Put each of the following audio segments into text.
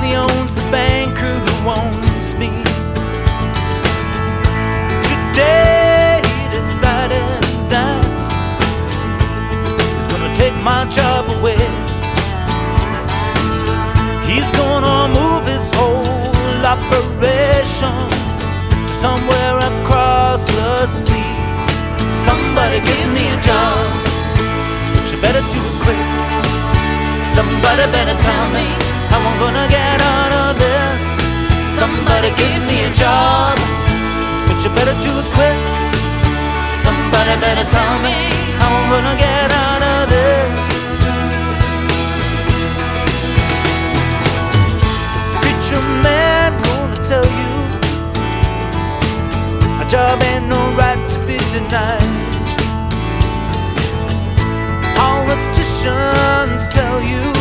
probably owns the banker who owns me. Today he decided that he's gonna take my job away. He's gonna move his whole operation to somewhere across the sea. Somebody give me a job, but you better do it quick. Somebody better tell me Somebody give me a job, but you better do it quick. Somebody better tell me how I'm gonna get out of this. Preacher man gonna tell you a job ain't no right to be denied. Politicians tell you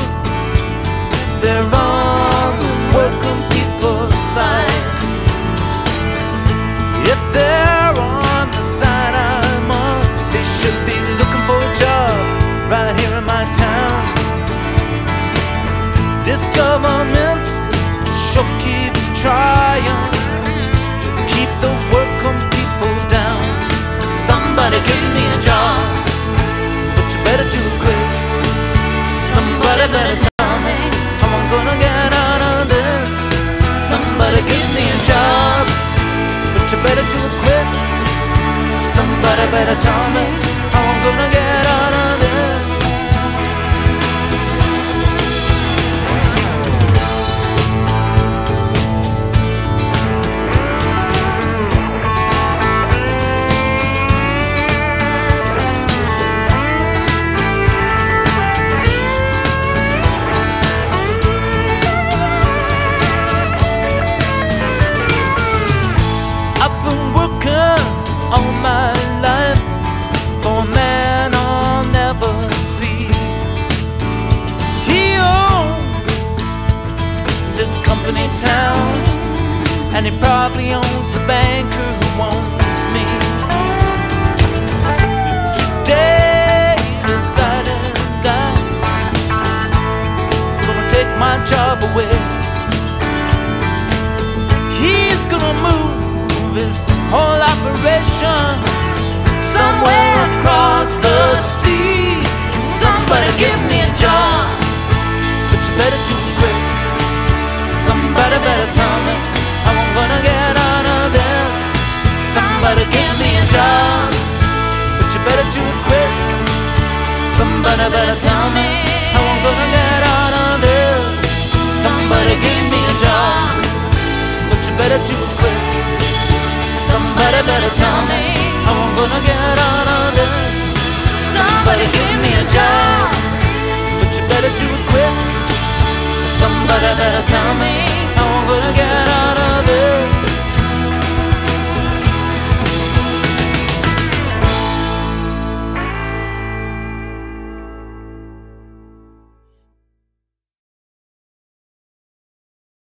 This government sure keeps trying to keep the working people down. Somebody give me a job, but you better do it quick. Somebody better tell me how I'm gonna get out of this. Somebody give me a job, but you better do it quick. Somebody better tell me how I'm gonna get town, and he probably owns the banker who owns me. Today decided that he's gonna take my job away. He's gonna move his whole operation better tell me how I'm gonna get out of this. Somebody give me a job but you better do it quick. Somebody better tell me how I'm gonna get out of this. Somebody give me a job, but you better do it quick. Somebody better tell me